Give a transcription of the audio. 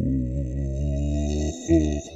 oh, oh.